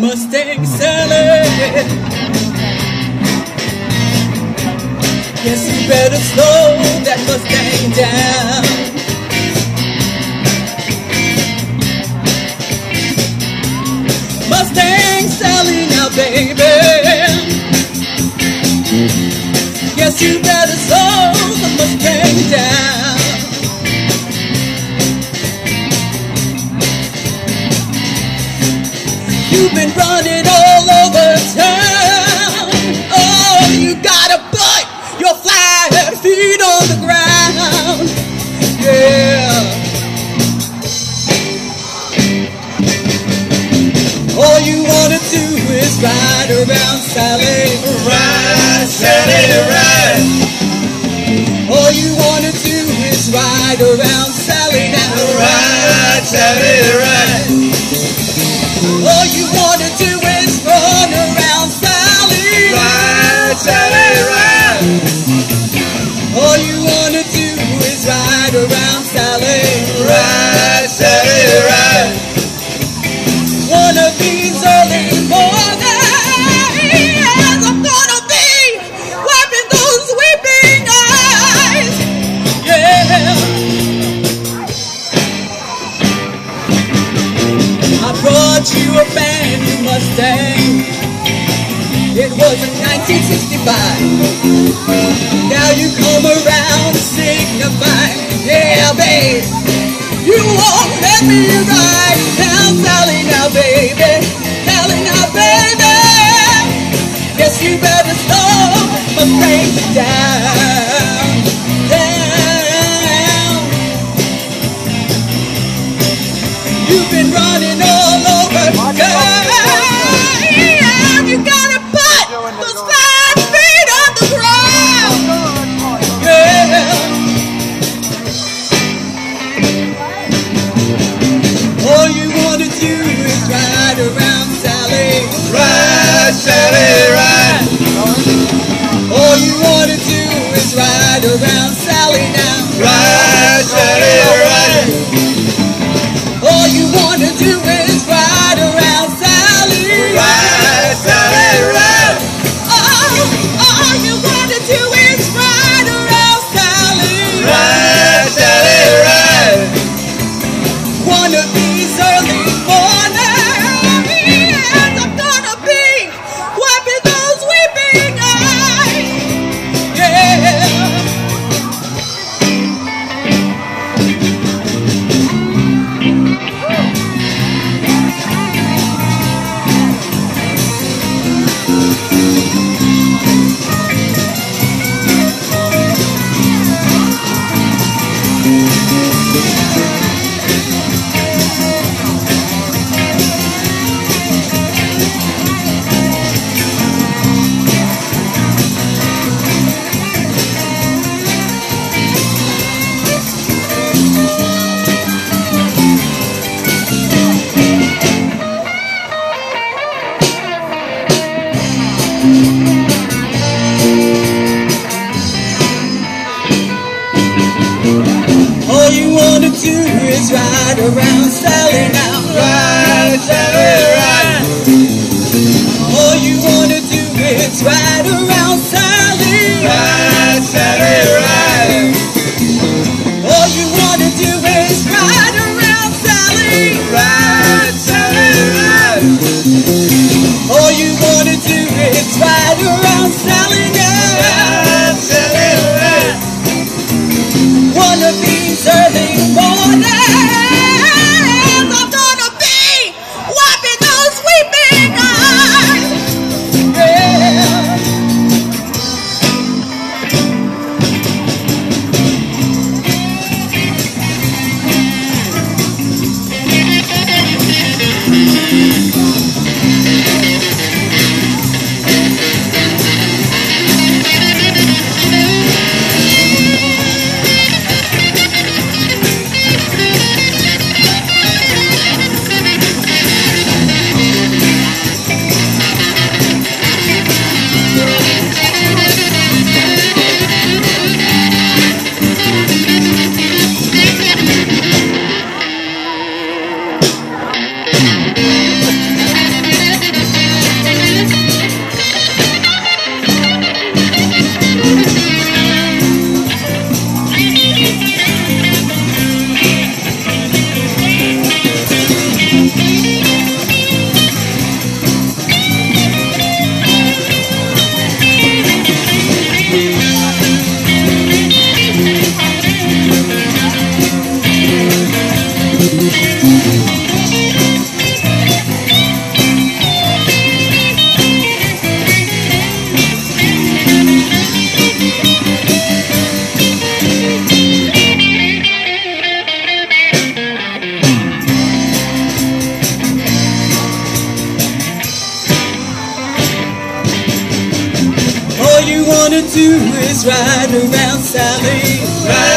Mustang Sally. Yes, you better slow that Mustang down. Mustang Sally now, baby. You've been running all over town. Oh, you gotta put your flat feet on the ground. Yeah. All you wanna do is ride around Sally. Ride, Sally, ride. All you wanna do is ride around ride around Sally. 1965. Now you come around signifying, yeah, babe. You won't let me ride down Sally now, baby. Sally now, baby. Yes, you better slow my thing down. You wanna All you wanna do is ride around Sally now. do is ride around Sally.